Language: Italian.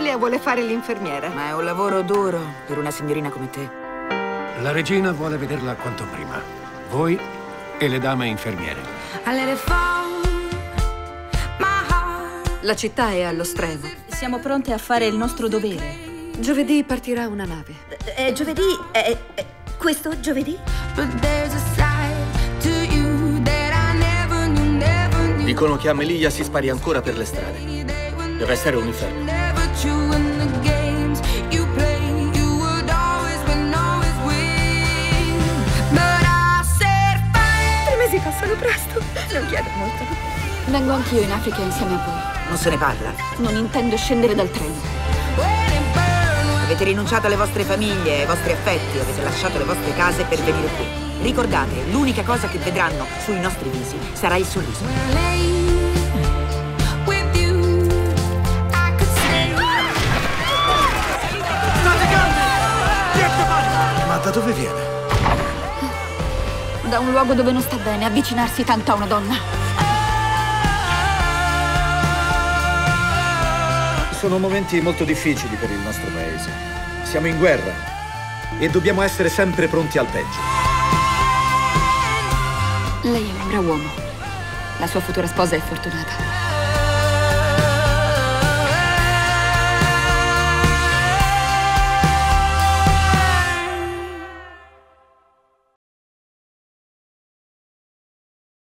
moglie vuole fare l'infermiera. Ma è un lavoro duro per una signorina come te. La regina vuole vederla quanto prima. Voi e le dame infermiere. La città è allo stremo. Siamo pronte a fare il nostro dovere. Giovedì partirà una nave. È giovedì? È, è questo giovedì? Dicono che a Melia si spari ancora per le strade. Deve essere un inferno. Tre mesi passano presto. Non chiedo molto. Vengo anch'io in Africa insieme a voi. Non se ne parla. Non intendo scendere dal treno. Avete rinunciato alle vostre famiglie, ai vostri affetti, avete lasciato le vostre case per venire qui. Ricordate, l'unica cosa che vedranno sui nostri visi sarà il sorriso. Da dove viene? Da un luogo dove non sta bene avvicinarsi tanto a una donna. Sono momenti molto difficili per il nostro paese. Siamo in guerra e dobbiamo essere sempre pronti al peggio. Lei è un bravo uomo. La sua futura sposa è fortunata.